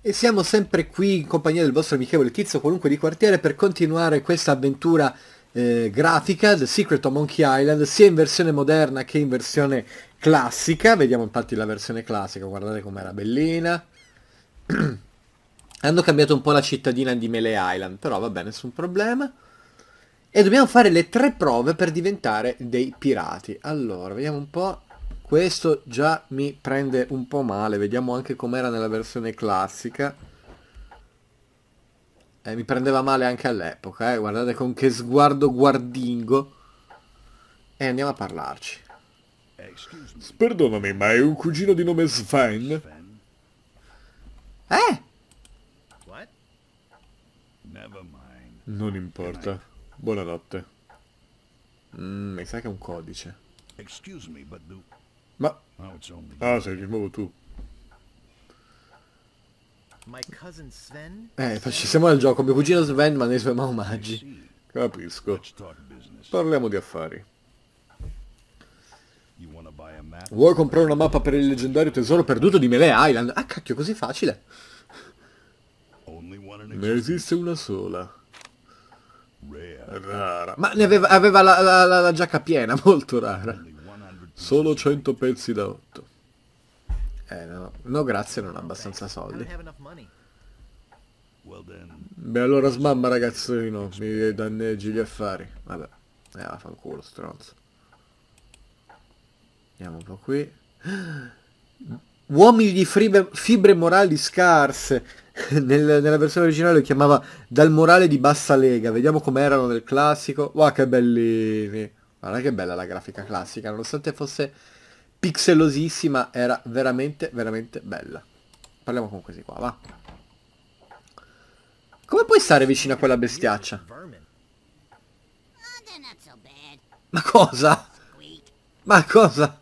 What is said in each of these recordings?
E siamo sempre qui in compagnia del vostro amichevole tizio qualunque di quartiere per continuare questa avventura eh, grafica, The Secret of Monkey Island, sia in versione moderna che in versione classica. Vediamo infatti la versione classica, guardate com'era bellina. Hanno cambiato un po' la cittadina di Melee Island, però vabbè, nessun problema. E dobbiamo fare le tre prove per diventare dei pirati. Allora, vediamo un po'. Questo già mi prende un po' male, vediamo anche com'era nella versione classica. Eh, mi prendeva male anche all'epoca, eh. guardate con che sguardo guardingo. E andiamo a parlarci. Perdonami, ma è un cugino di nome Sven? Eh! Non importa. Buonanotte. Mm, mi sa che è un codice. Excuse me, but do... Ma... Ah, sei di nuovo tu. Eh, ci siamo al gioco, mio cugino Sven ma nei suoi omaggi. See, Capisco. Parliamo di affari. Vuoi comprare una mappa per il leggendario tesoro perduto di Melee Island. Ah cacchio, così facile. Ne esiste una sola. Rara. Ma ne aveva, aveva la, la- la- la giacca piena, molto rara. Only 100 Solo 100 pezzi da 8. Eh no, no grazie, non ho abbastanza soldi. Beh allora smamma ragazzino, mi danneggi gli affari. Vabbè, eh vaffanculo stronzo. Andiamo un po' qui. Uomini di fibre, fibre morali scarse. Nel- nella versione originale lo chiamava dal morale di bassa lega. Vediamo com'erano nel classico. Wow, che bellini. Guarda che bella la grafica classica. Nonostante fosse pixelosissima, era veramente, veramente bella. Parliamo con questi qua, va. Come puoi stare vicino a quella bestiaccia? Ma cosa? Ma cosa?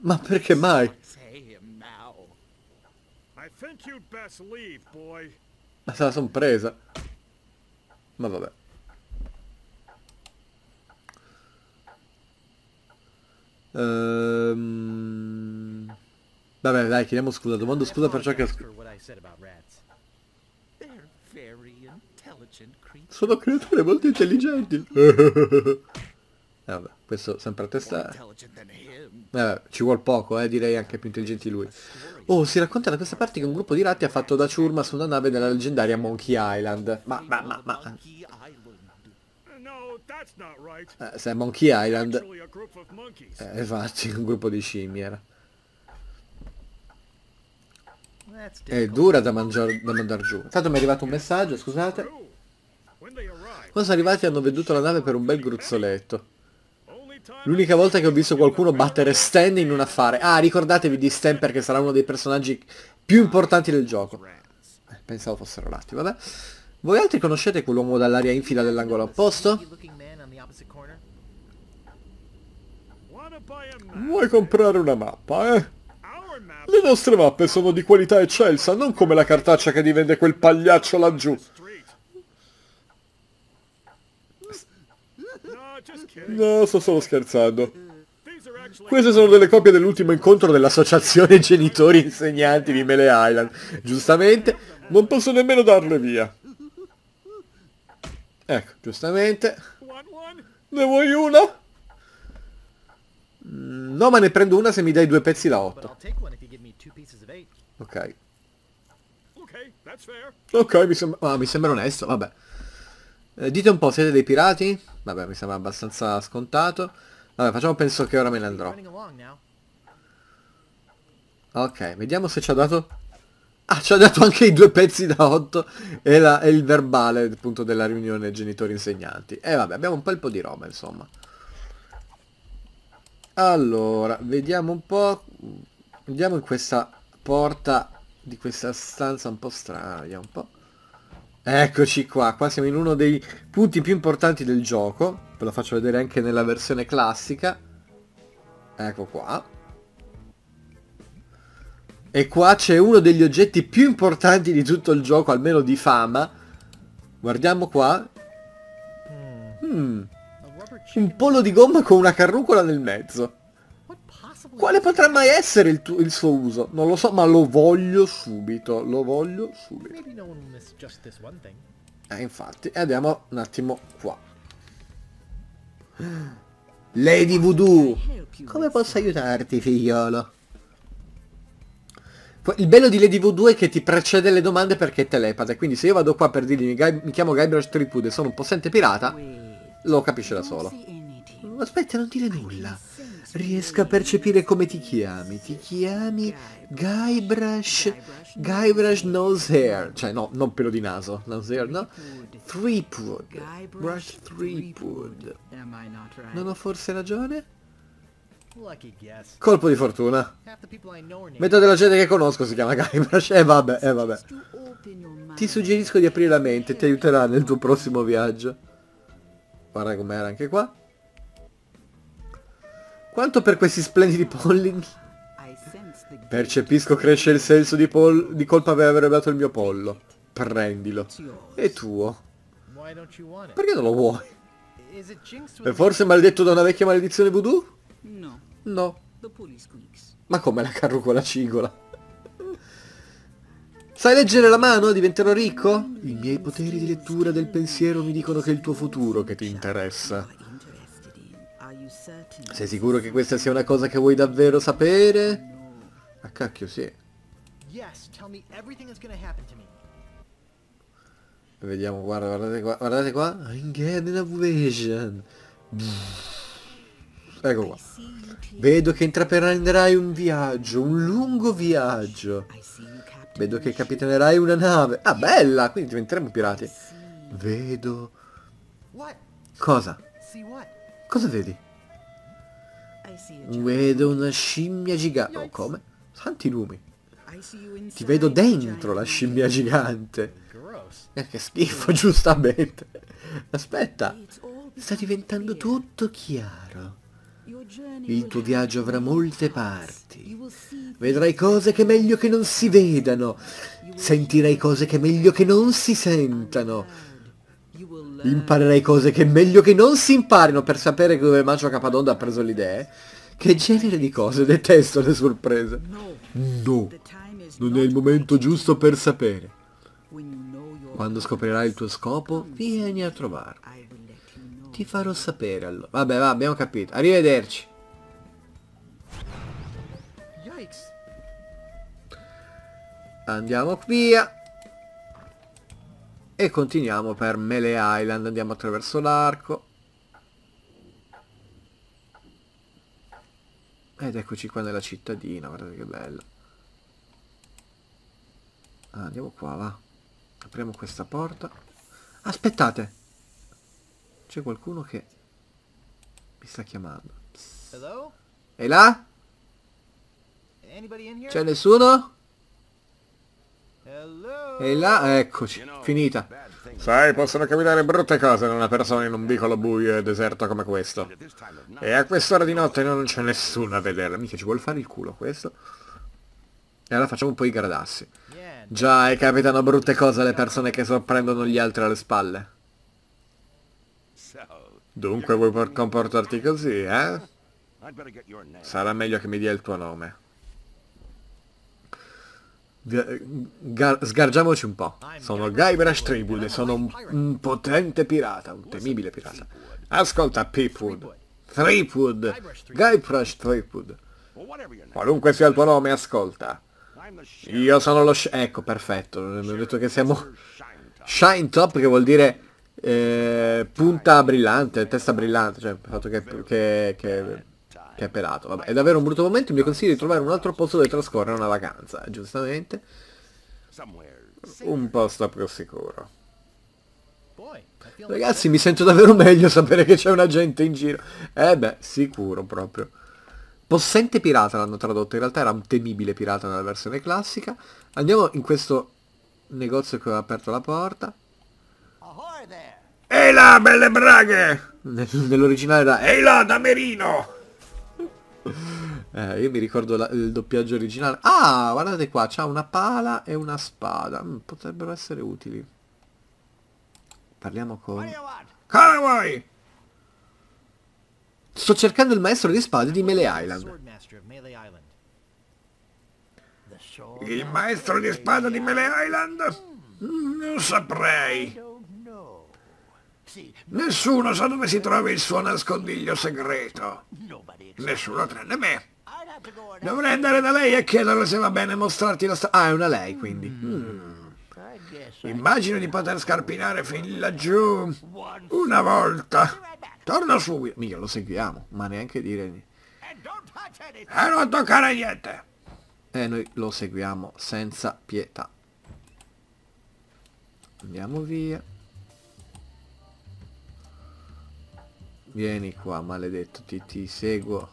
Ma perché mai? Ma se la son presa. Ma vabbè. Ehm... Vabbè, dai, chiediamo scusa. Domando scusa per ciò che... ho. Sono creature molto intelligenti. Eh, vabbè, questo sempre a testa... Eh, ci vuol poco, eh, direi anche più intelligenti di lui. Oh, si racconta da questa parte che un gruppo di ratti ha fatto da ciurma su una nave della leggendaria Monkey Island. Ma, ma, ma, ma... Monkey Island. Uh, No, that's not right. Eh, se è Monkey Island... Eh, infatti, un gruppo di scimmie era. È dura da, mangiar, da mandar giù. Intanto mi è arrivato un messaggio, scusate. Quando sono arrivati hanno veduto la nave per un bel gruzzoletto. L'unica volta che ho visto qualcuno battere Stan in un affare. Ah, ricordatevi di Stan perché sarà uno dei personaggi più importanti del gioco. Eh, pensavo fossero ratti, vabbè. Voi altri conoscete quell'uomo dall'aria infida dell'angolo opposto? Vuoi comprare una mappa, eh? Le nostre mappe sono di qualità eccelsa, non come la cartaccia che ti vende quel pagliaccio laggiù. No, sto solo scherzando. Queste sono delle copie dell'ultimo incontro della... Dell'associazione genitori insegnanti di Melee Island. Giustamente. Non posso nemmeno darle via. Ecco, giustamente. Ne vuoi una? No, ma ne prendo una se mi dai due pezzi da But 8. I'll take one if you give me two pieces of eight. Ok. Ok, mi sembra... Ah, mi sembra onesto, vabbè. Eh, dite un po', siete dei pirati? Vabbè, mi sembra abbastanza scontato. Vabbè, facciamo penso che ora me ne andrò. Ok, vediamo se ci ha dato... Ah, ci ha dato anche i due pezzi da 8 e, la- e il verbale, appunto, della riunione genitori-insegnanti. E vabbè, abbiamo un bel po' di roba, insomma. Allora, vediamo un po'... Andiamo in questa porta di questa stanza un po' strana, un po'. Eccoci qua, qua siamo in uno dei punti più importanti del gioco. Ve lo faccio vedere anche nella versione classica. Ecco qua. E qua c'è uno degli oggetti più importanti di tutto il gioco, almeno di fama. Guardiamo qua. Rubber chicken. Un pollo di gomma con una carrucola nel mezzo. Quale potrà mai essere il, il suo uso? Non lo so, ma lo voglio subito. Lo voglio subito. Eh, infatti. E andiamo un attimo qua. Lady Voodoo. Come posso aiutarti, figliolo? Il bello di Lady Voodoo è che ti precede le domande perché è telepata. Quindi se io vado qua per dirgli "Guy- mi chiamo Guybrush Threepwood e sono un possente pirata, lo capisce da solo. Aspetta, non dire nulla. Riesco a percepire come ti chiami. Ti chiami Guybrush... Guybrush Nose Hair. Cioè, no, non pelo di naso. Nose Hair, no? Threepwood. Brush Threepwood. Non ho forse ragione? Colpo di fortuna. Metà della gente che conosco si chiama Guybrush. Eh vabbè, eh vabbè. Ti suggerisco di aprire la mente, ti aiuterà nel tuo prossimo viaggio. Guarda com'era anche qua. Quanto per questi splendidi polli? Percepisco crescere il senso di, pol- di colpa per aver rubato il mio pollo. Prendilo. È tuo. Perché non lo vuoi? È forse maledetto da una vecchia maledizione voodoo? No. Ma come la carrucola cigola? Sai leggere la mano? Diventerò ricco? I miei poteri di lettura del pensiero mi dicono che è il tuo futuro che ti interessa. Sei sicuro che questa sia una cosa che vuoi davvero sapere? Ah cacchio sì. Vediamo, guarda, guardate qua, guardate qua. I'm getting a vision. Ecco qua. Vedo che intraprenderai un viaggio, un lungo viaggio. Vedo che capitanerai una nave. Ah, bella! Quindi diventeremo pirati. Vedo... Cosa? Cosa vedi? Vedo una scimmia gigante. Oh, come? Santi lumi. Ti vedo dentro la scimmia gigante. Eh, che schifo, giustamente. Aspetta. Sta diventando tutto chiaro. Il tuo viaggio avrà molte parti. Vedrai cose che è meglio che non si vedano. Sentirai cose che è meglio che non si sentano. Imparerai cose che è meglio che non si imparino per sapere dove Macio Capadonda ha preso le idee. Che genere di cose? Detesto le sorprese. No, non è il momento giusto per sapere. Quando scoprirai il tuo scopo, vieni a trovarmi. I will let you know. Ti farò sapere allora. Vabbè, va, abbiamo capito. Arrivederci. Yikes. Andiamo via. E continuiamo per Melee Island. Andiamo attraverso l'arco. Ed eccoci qua nella cittadina, guardate che bello. Ah, andiamo qua, va. Apriamo questa porta. Aspettate. C'è qualcuno che mi sta chiamando. Hello? E là? C'è nessuno? E là? Eccoci. Finita. Sai, possono capitare brutte cose in una persona in un vicolo buio e deserto come questo. E a quest'ora di notte non c'è nessuno a vederla. Mica ci vuole fare il culo questo. E allora facciamo un po' i gradassi. Già, e capitano brutte cose alle persone che sorprendono gli altri alle spalle. Dunque vuoi por- comportarti così, eh? Sarà meglio che mi dia il tuo nome. Sgargiamoci un po'. Sono Guybrush e sono un, un potente pirata, un temibile pirata. Ascolta, Peepwood. Threepwood. Guybrush Threepwood. Qualunque sia il tuo nome, ascolta. Io sono lo... ecco, perfetto. Abbiamo detto che siamo... Shine Top, che vuol dire eh, punta brillante, testa brillante, cioè il fatto che, che, che, che è pelato. Vabbè, è davvero un brutto momento, mi consiglio di trovare un altro posto dove trascorrere una vacanza, giustamente. Un posto più sicuro. Ragazzi, mi sento davvero meglio sapere che c'è un agente in giro. Eh beh, sicuro proprio. Possente pirata l'hanno tradotto, in realtà era un temibile pirata nella versione classica. Andiamo in questo negozio che ho aperto la porta. Ehi là, belle braghe! Nel- Nell'originale era Ehi là, Damerino! Eh, io mi ricordo la- il doppiaggio originale. Ah, guardate qua, c'ha una pala e una spada. Mm, potrebbero essere utili. Parliamo con... Come vuoi? Sto cercando il maestro di spade di Melee Island. Melee. Il maestro di spada di Melee Island? Mm, Non saprei. Nessuno sa dove si trova il suo nascondiglio segreto. Nessuno tranne me. Dovrei andare da lei e chiederle se va bene mostrarti la sta... Ah, è una lei quindi. Mm. Immagino di poter scarpinare fin laggiù una volta. Torno subito. Mica lo seguiamo, ma neanche dire... E non toccare niente. E noi lo seguiamo senza pietà. Andiamo via. Vieni qua, maledetto, ti, ti seguo.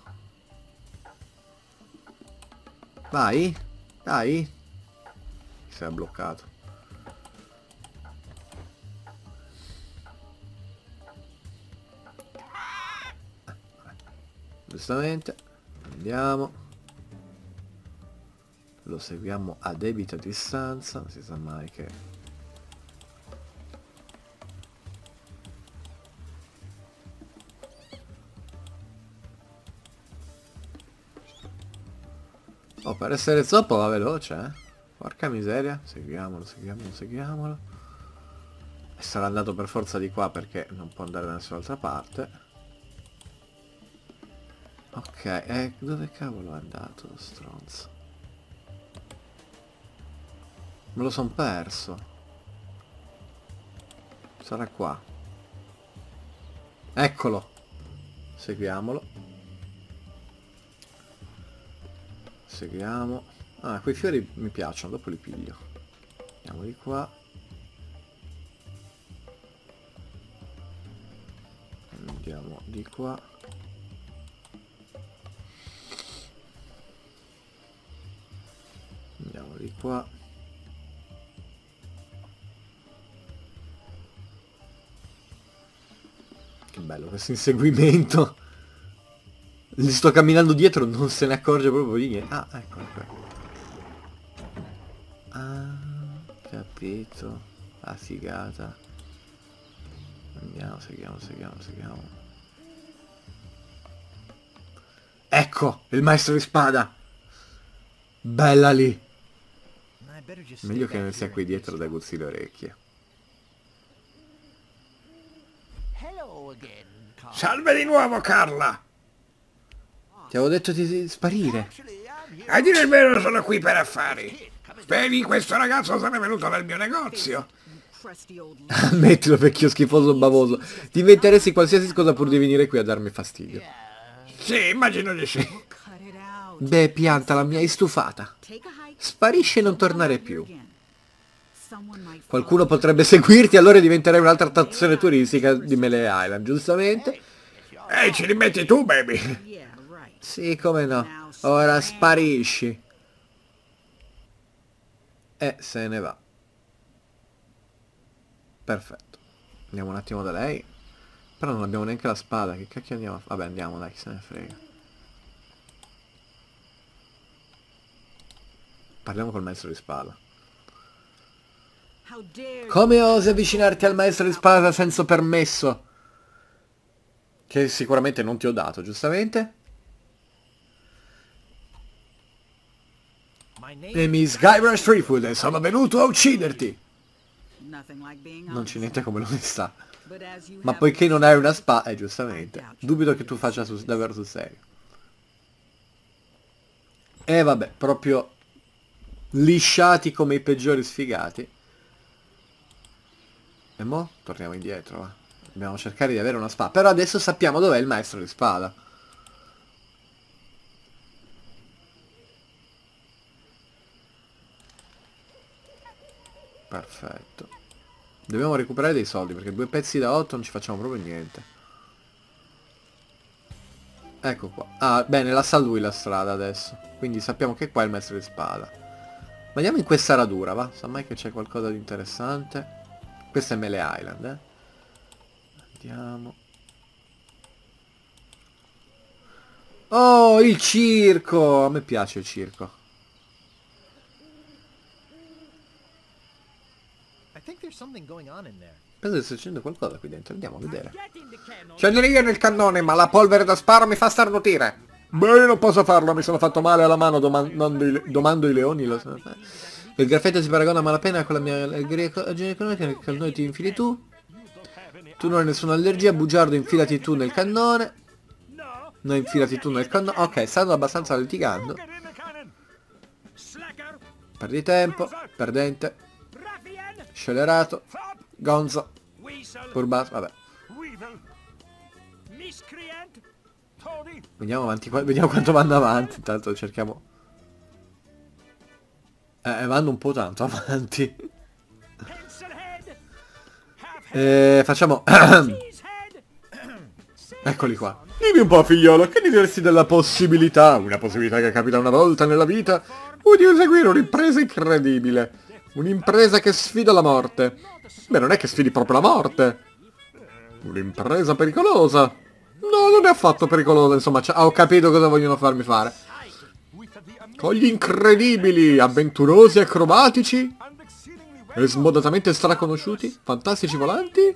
Vai, dai. Si è bloccato. Giustamente. Andiamo. Lo seguiamo a debita distanza, non si sa mai che... Oh, per essere zoppo va veloce, eh? Porca miseria. Seguiamolo, seguiamolo, seguiamolo. E sarà andato per forza di qua perché non può andare da nessun'altra parte. Ok, e dove cavolo è andato lo stronzo? Me lo son perso. Sarà qua. Eccolo. Seguiamolo. Seguiamo. Ah, quei fiori mi piacciono, dopo li piglio. Andiamo di qua. Andiamo di qua. Andiamo di qua. Che bello questo inseguimento. Gli sto camminando dietro, non se ne accorge proprio di niente. Ah, ecco, ecco. Ah, capito. La figata. Andiamo, seguiamo, seguiamo, seguiamo. Ecco, il maestro di spada. Bella lì. Meglio che non sia qui dietro da guzzi le orecchie. Salve di nuovo, Carla. Ti avevo detto di sparire. A dire il vero sono qui per affari. Vedi, questo ragazzo n'è venuto nel mio negozio. Ammettilo, vecchio schifoso baboso. Ti inventeresti qualsiasi cosa pur di venire qui a darmi fastidio. Sì, immagino di sì. Beh, piantala, mi hai stufata. Sparisci e non tornare più. Qualcuno potrebbe seguirti, allora diventerai un'altra attrazione turistica di Melee Island, giustamente? Ehi, ci rimetti tu, baby. Sì, come no. Ora sparisci. E se ne va. Perfetto. Andiamo un attimo da lei. Però non abbiamo neanche la spada, che cacchio andiamo a fare? Vabbè, andiamo, dai, chi se ne frega. Parliamo col maestro di spada. Come osi avvicinarti al maestro di spada senza permesso? Che sicuramente non ti ho dato, giustamente? Nemi Streetfood e sono venuto a ucciderti! Non c'è niente come l'onestà. Ma poiché non hai una spada, eh, giustamente. Dubito che tu faccia sul- davvero sul serio. E vabbè, proprio lisciati come i peggiori sfigati. E mo? Torniamo indietro, va. Dobbiamo cercare di avere una spada. Però adesso sappiamo dov'è il maestro di spada. Perfetto. Dobbiamo recuperare dei soldi perché due pezzi da 8 non ci facciamo proprio niente. Ecco qua. Ah, bene, la sa lui la strada adesso. Quindi sappiamo che qua è il maestro di spada. Ma andiamo in questa radura, va? Sa mai che c'è qualcosa di interessante? Questa è Melee Island, eh? Andiamo. Oh, il circo! A me piace il circo. Penso che stia succedendo qualcosa qui dentro, andiamo a vedere. Scendere io nel cannone, ma la polvere da sparo mi fa starnutire. Beh, non posso farlo, mi sono fatto male alla mano domando i, domando i leoni. Lo so. Il graffetto si paragona a malapena con la mia allegria economica nel cannone ti infili tu. Tu non hai nessuna allergia, bugiardo infilati tu nel cannone. No, infilati tu nel cannone. Ok, stanno abbastanza litigando. Perdi tempo, perdente. Scellerato, Fop. gonzo, turbato, vabbè. Vediamo avanti, vediamo quanto vanno avanti, intanto cerchiamo... Eh, vanno un po' tanto avanti. Eh, facciamo... Eccoli qua. Dimmi un po' figliolo, che ne diresti della possibilità, una possibilità che capita una volta nella vita, di eseguire un'impresa incredibile? Un'impresa che sfida la morte. Beh, non è che sfidi proprio la morte. Un'impresa pericolosa. No, non è affatto pericolosa, insomma, cioè, ho capito cosa vogliono farmi fare. Con gli incredibili, avventurosi, acrobatici e smodatamente straconosciuti, fantastici volanti,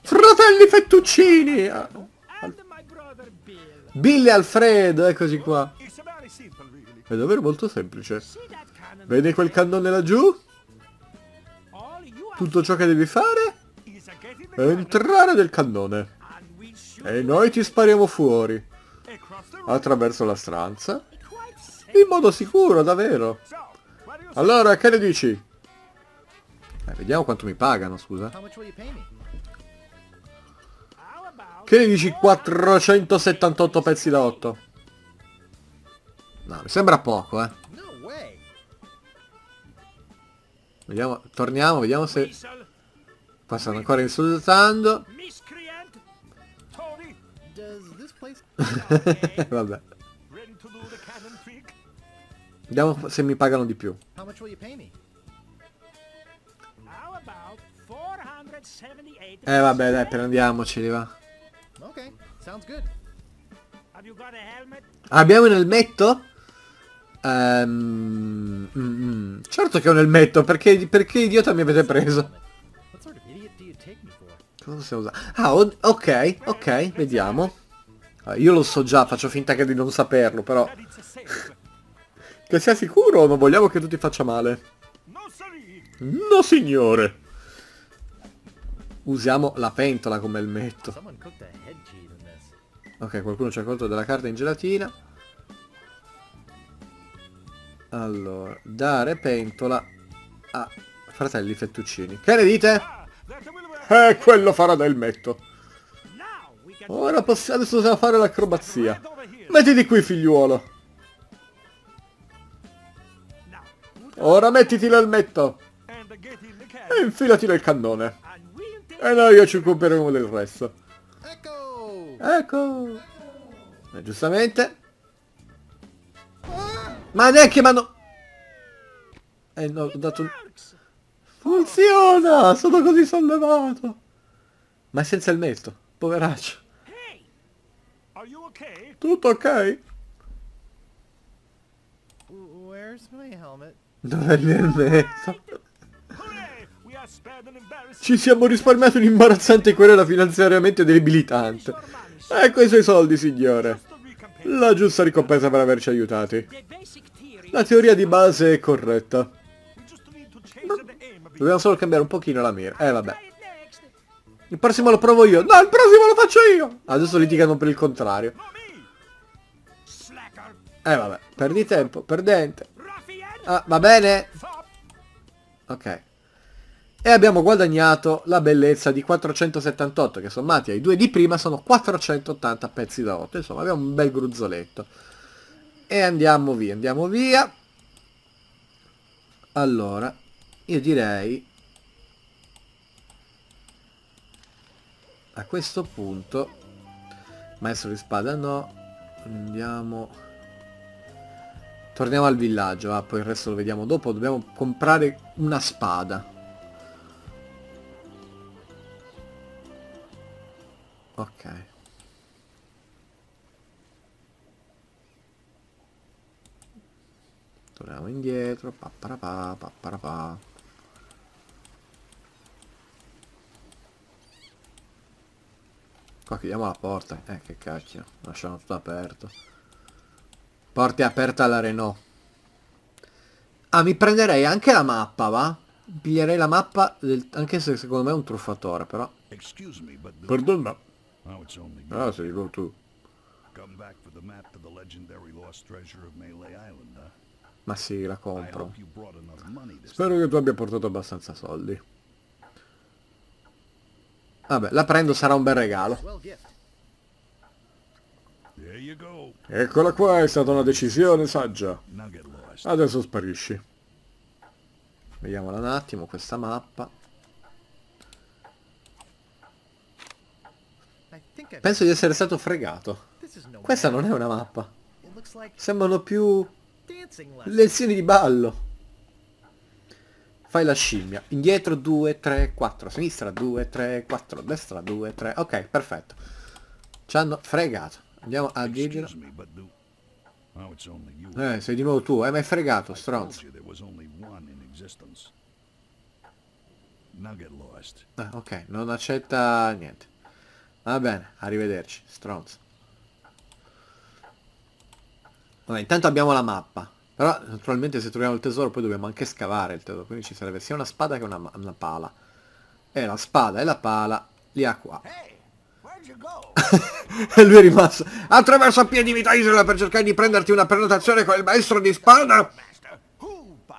fratelli Fettuccini! Ah, Bill. E Alfredo, eccoci qua. È davvero molto semplice. Vedi quel cannone laggiù? Tutto ciò che devi fare è entrare nel cannone. E noi ti spariamo fuori, attraverso la stanza, in modo sicuro, davvero. Allora, che ne dici? Eh, vediamo quanto mi pagano, scusa. Che ne dici 478 pezzi da 8? No, mi sembra poco, eh. Vediamo, torniamo, vediamo se... Qua stanno ancora insultando. Vabbè. Vediamo se mi pagano di più. How much will you pay me? How about 478? Eh vabbè dai, prendiamoceli va. Abbiamo un elmetto? Ehm, mm. Certo che ho un elmetto, perché, perché idiota mi avete preso? Cosa usare? Ah, ok, ok, vediamo. Ah, io lo so già, faccio finta che di non saperlo, però... Che sia sicuro, non vogliamo che tu ti faccia male. no, signore! Usiamo la pentola come elmetto. Ok, qualcuno ci ha colto della carta in gelatina. Allora, dare pentola a fratelli fettuccini. Che ne dite? Eh, quello farà we can Ora possiamo, adesso possiamo fare l'acrobazia. Mettiti qui, figliuolo. Ora mettiti l'elmetto. E infilati nel cannone. E noi ci occuperemo del resto. Echo! Ecco. E giustamente. Ma neanche mi hanno... Eh no, ho dato un... Funziona! Sono così sollevato! Ma è senza il metto, poveraccio. Tutto ok? W- Where's my helmet? Dov'è il mio metto? Ci siamo risparmiati un'imbarazzante querela finanziariamente debilitante. Ecco i suoi soldi, signore. La giusta ricompensa per averci aiutati. La teoria di base è corretta. Dobbiamo solo cambiare un pochino la mira. Eh vabbè. Il prossimo lo provo io. No, il prossimo lo faccio io. Adesso litigano per il contrario. Eh vabbè. Perdi tempo. Perdente. Ah, va bene. Ok. E abbiamo guadagnato la bellezza di 478, che sommati ai due di prima sono 480 pezzi da 8. Insomma, abbiamo un bel gruzzoletto. E andiamo via, andiamo via. Allora, io direi... A questo punto... Maestro di spada no. Andiamo... Torniamo al villaggio, ah, poi il resto lo vediamo dopo. Dobbiamo comprare una spada. Ok. Torniamo indietro, papparapà, papparapà. Qua chiudiamo la porta, eh che cacchio, lasciamo tutto aperto. Porte aperta alla Renault. Ah, mi prenderei anche la mappa, va? Piglierei la mappa, del... anche se secondo me è un truffatore, però. Perdona, It's only you. Ah, sei go tu. Come back for the map to the legendary lost treasure of Melee Island, huh? Ma sì, la compro. Spero che tu abbia portato abbastanza soldi. Vabbè, la prendo, sarà un bel regalo. Eccola qua, è stata una decisione saggia. Adesso sparisci. Vediamola un attimo, questa mappa. Penso di essere stato fregato. Questa non è una mappa. Sembrano più lezioni di ballo. Fai la scimmia. Indietro 2, 3, 4. Sinistra 2, 3, 4. Destra 2, 3. Ok, perfetto. Ci hanno fregato. Andiamo a dirglielo. Eh, sei di nuovo tu. Eh, mi hai fregato, stronzo. Ah, ok, non accetta niente. Va bene, arrivederci, stronzo. Vabbè, intanto abbiamo la mappa. Però naturalmente se troviamo il tesoro poi dobbiamo anche scavare il tesoro. Quindi ci serve sia una spada che una, una pala. E la spada e la pala li ha qua. E lui è rimasto. Attraverso a piedi vita isola per cercare di prenderti una prenotazione con il maestro di spada?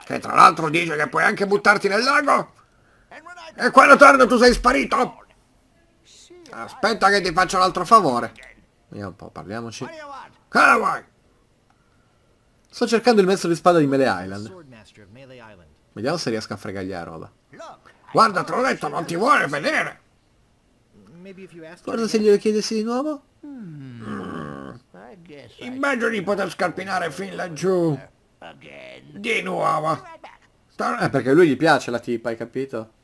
Che tra l'altro dice che puoi anche buttarti nel lago? E quando torno tu sei sparito? Aspetta che ti faccio un altro favore. Vediamo un po', parliamoci. Cosa vuoi? Sto cercando il maestro di spada di Melee Island. Vediamo se riesco a fregargli la roba. Guarda, te l'ho detto, non ti vuole vedere. Guarda se glielo chiedessi di nuovo. Immagino di poter scalpinare fin laggiù. Di nuovo. Eh, perché lui gli piace la tipa, hai capito?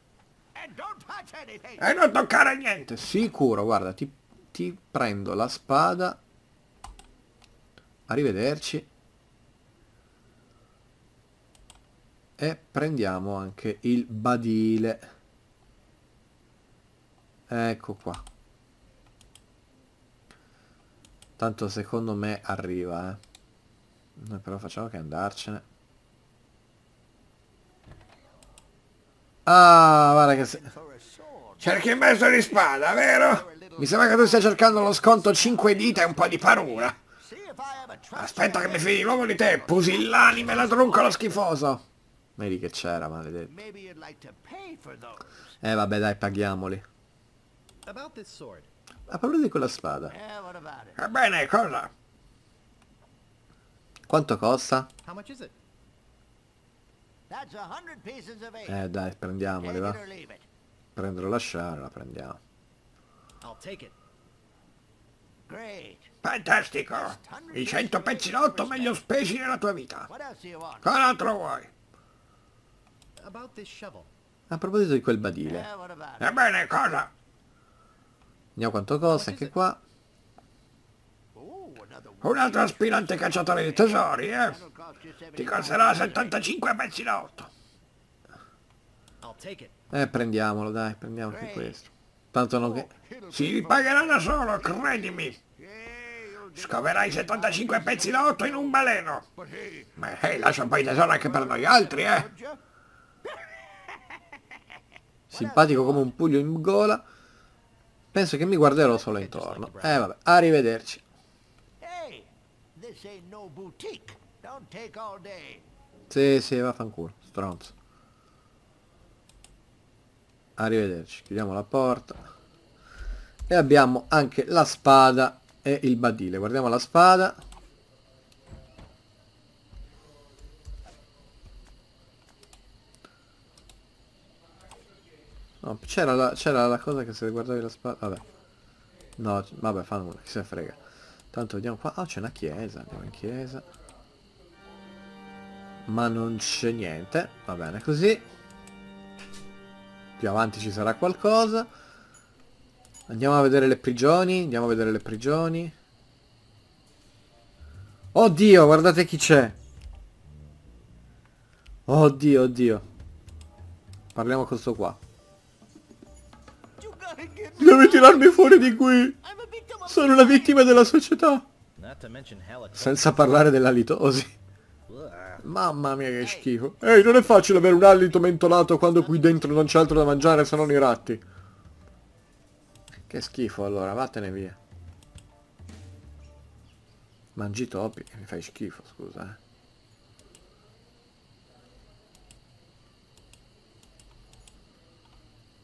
E non toccare niente. Sicuro, guarda, ti, ti prendo la spada. Arrivederci. E prendiamo anche il badile. Ecco qua. Tanto secondo me arriva, eh. Noi però facciamo che andarcene. Ah, guarda che... se- Cerchi il maestro di spada, vero? Mi sembra che tu stia cercando lo sconto 5 dita e un po' di parura. Aspetta che mi fidi l'uomo di te, pusillanime ladruncolo schifoso. Vedi che c'era, maledetto. Eh vabbè dai, paghiamoli. A parola di quella spada. Ebbene, cosa? Quanto costa? Eh dai, prendiamoli, va. Prendere o lasciare, la prendiamo. Fantastico! I 100 pezzi d'otto meglio spesi nella tua vita. Cos'altro vuoi? A proposito di quel badile. Ebbene, cosa? Vediamo quanto costa, anche qua. Un altro aspirante cacciatore di tesori, eh? Ti 75 costerà 75 pezzi d'otto. I'll take it. Eh, prendiamolo, dai, prendiamo anche questo. Tanto non che... Si ripagherà da solo, credimi. Scoverai 75 pezzi d'otto in un baleno. Ma ehi, lascia un po' di tesoro anche per noi altri, eh? Simpatico come un pugno in gola. Penso che mi guarderò solo intorno. Eh vabbè, arrivederci. Hey, this ain't no boutique. Don't take all day. Sì, sì, vaffanculo, stronzo. Arrivederci, chiudiamo la porta. E abbiamo anche la spada e il badile. Guardiamo la spada. No, c'era la, la cosa che se guardavi la spada... Vabbè. No, vabbè, fa nulla, chi se frega. Tanto vediamo qua. Ah, c'è una chiesa, andiamo in chiesa. Ma non c'è niente. Va bene così. Più avanti ci sarà qualcosa. Andiamo a vedere le prigioni. Andiamo a vedere le prigioni. Oddio, guardate chi c'è. Oddio, oddio. Parliamo con sto qua. Devi tirarmi fuori di qui. Sono una vittima della società. Senza parlare dell'alitosi. Mamma mia che schifo. Ehi, non è facile avere un alito mentolato quando qui dentro non c'è altro da mangiare se non i ratti. Che schifo allora, vattene via. Mangi topi, mi fai schifo, scusa.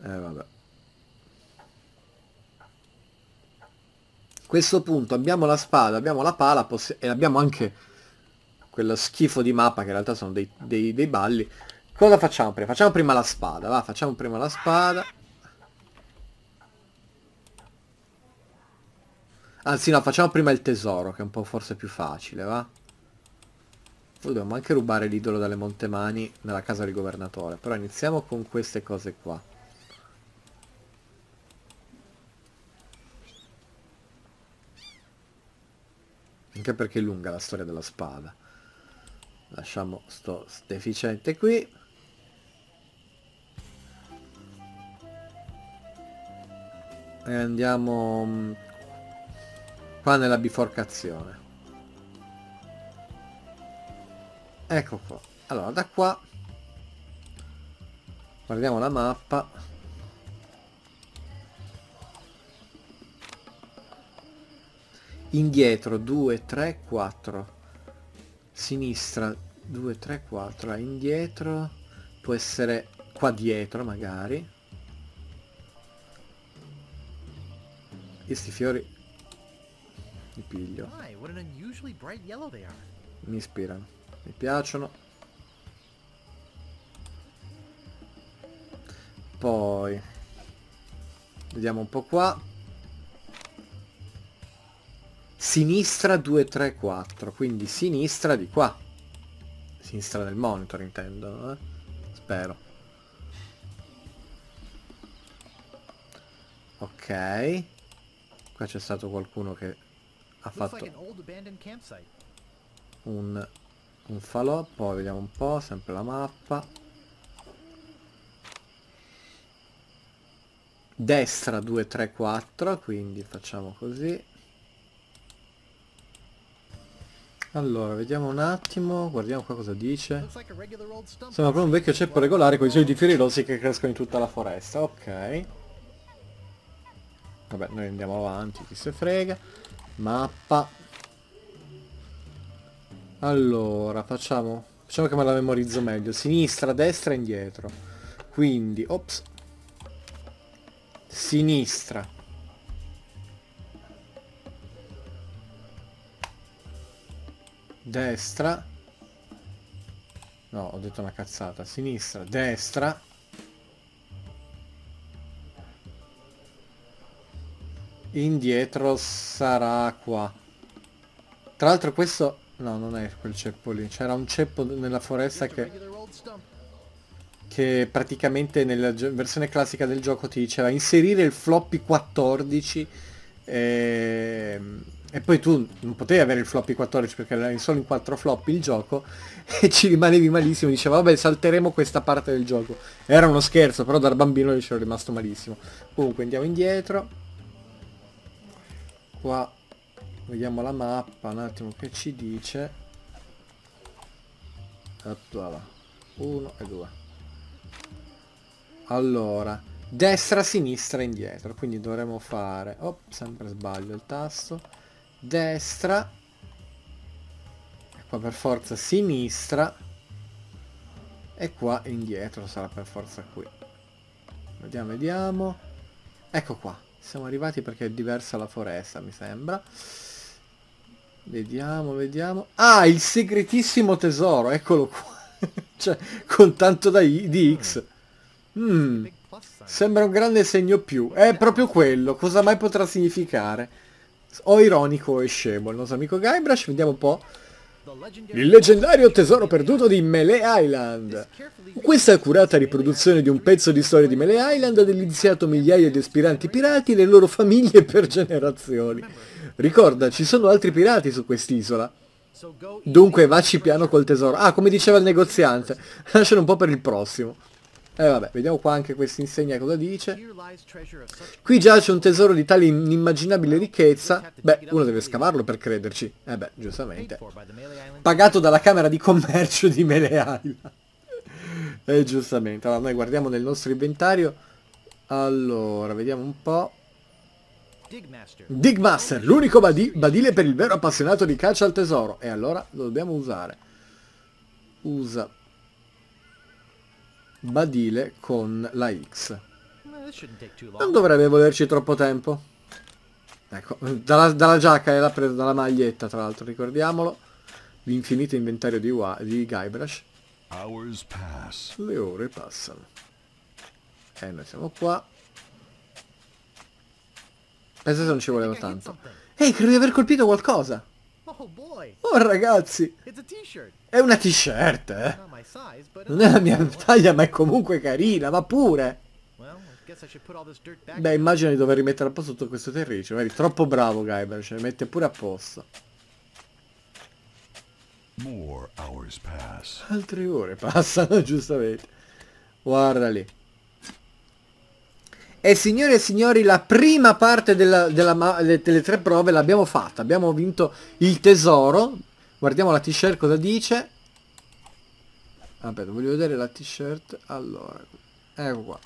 Eh, eh vabbè. A questo punto abbiamo la spada, abbiamo la pala e abbiamo anche quello schifo di mappa che in realtà sono dei, dei- dei balli. Cosa facciamo prima? Facciamo prima la spada, va, facciamo prima la spada. Anzi no, facciamo prima il tesoro, che è un po' forse più facile, va? Poi dobbiamo anche rubare l'idolo dalle Montemani nella casa del governatore. Però iniziamo con queste cose qua. Anche perché è lunga la storia della spada. Lasciamo sto deficiente qui. E andiamo mm, qua nella biforcazione. Ecco qua. Allora, da qua guardiamo la mappa. Indietro 2, 3, 4. Sinistra 2, 3, 4. Indietro può essere qua dietro magari. Io sti fiori li piglio. Mi ispirano. Mi piacciono. Poi vediamo un po' qua. Sinistra 2 3 4, quindi sinistra di qua. Sinistra del monitor intendo, eh? Spero. Ok. Qua c'è stato qualcuno che ha fatto un, un falò, poi vediamo un po', sempre la mappa. Destra 2, 3, 4, quindi facciamo così. Allora, vediamo un attimo, guardiamo qua cosa dice. Sembra proprio un vecchio ceppo regolare con i soliti fili rossi che crescono in tutta la foresta, ok. Vabbè, noi andiamo avanti, chi se frega. Mappa. Allora, facciamo... Facciamo che me la memorizzo meglio. Sinistra, destra, indietro. Quindi, ops. Sinistra. Destra. No, ho detto una cazzata. Sinistra, destra. Indietro sarà qua. Tra l'altro questo... No, non è quel ceppo lì. C'era un ceppo nella foresta che, che praticamente nella versione classica del gioco ti diceva inserire il floppy 14 ehm, e poi tu non potevi avere il floppy 14 perché era solo in 4 floppy il gioco e ci rimanevi malissimo. Diceva vabbè salteremo questa parte del gioco. Era uno scherzo però da bambino ci ero rimasto malissimo. Comunque andiamo indietro. Qua vediamo la mappa un attimo che ci dice. Eccola. 1 e 2. Allora, destra, sinistra, indietro. Quindi dovremo fare... Oh, sempre sbaglio il tasto. Destra. E qua per forza sinistra. E qua indietro sarà per forza qui. Vediamo, vediamo. Ecco qua. Siamo arrivati perché è diversa la foresta, mi sembra. Vediamo, vediamo. Ah, il segretissimo tesoro, eccolo qua. cioè, con tanto da I- di X. Mm, sembra un grande segno più. È proprio quello. Cosa mai potrà significare? O ironico o scemo. Il nostro amico Guybrush, vediamo un po'. Il leggendario tesoro perduto di Melee Island. Questa accurata riproduzione di un pezzo di storia di Melee Island ha deliziato migliaia di aspiranti pirati e le loro famiglie per generazioni. Ricorda, ci sono altri pirati su quest'isola. Dunque vacci piano col tesoro. Ah, come diceva il negoziante. Lascialo un po' per il prossimo. E vabbè, vediamo qua anche questa insegna cosa dice. Qui giace un tesoro di tale inimmaginabile ricchezza. Beh, uno deve scavarlo per crederci. Eh beh, giustamente. Pagato dalla Camera di Commercio di Mele Island. Eh, giustamente. Allora, noi guardiamo nel nostro inventario. Allora, vediamo un po'. Digmaster, l'unico badi- badile per il vero appassionato di caccia al tesoro. E allora lo dobbiamo usare. Usa badile con la X. Eh, Non dovrebbe volerci troppo tempo. Ecco, dalla, dalla giacca e l'ha presa dalla maglietta, tra l'altro, ricordiamolo. L'infinito inventario di, Wa- di Guybrush. Le ore passano. E noi siamo qua. Pensa se non ci voleva tanto. Ehi, credo di aver colpito qualcosa. Oh Oh ragazzi, è una t-shirt, eh. Non è la mia taglia, ma è comunque carina, ma pure. Beh, immagino di dover rimettere a posto tutto questo terriccio. Vedi, troppo bravo Guybrush, ce le mette pure a posto. Altre ore passano, giustamente. Guarda lì. E signore e signori, la prima parte della- della delle tre prove l'abbiamo fatta. Abbiamo vinto il tesoro. Guardiamo la t-shirt cosa dice. Aspetta, voglio vedere la t-shirt. Allora, ecco qua.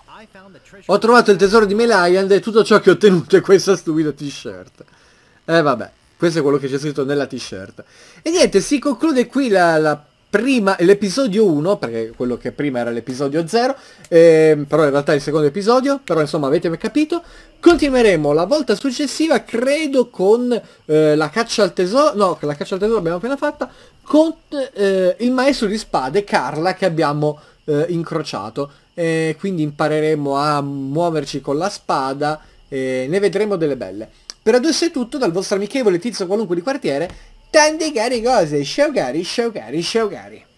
Ho trovato il tesoro di Mel Island e tutto ciò che ho ottenuto è questa stupida t-shirt. Eh vabbè, questo è quello che c'è scritto nella t-shirt. E niente, si conclude qui la, la prima, l'episodio 1, perché quello che prima era l'episodio 0, ehm, però in realtà è il secondo episodio, però insomma avete capito. Continueremo la volta successiva, credo, con eh, la caccia al tesoro, no, la caccia al tesoro l'abbiamo appena fatta, con eh, il maestro di spade, Carla, che abbiamo eh, incrociato. Quindi impareremo a muoverci con la spada e ne vedremo delle belle. Per adesso è tutto dal vostro amichevole tizio qualunque di quartiere. Tante care cose, ciao cari, ciao.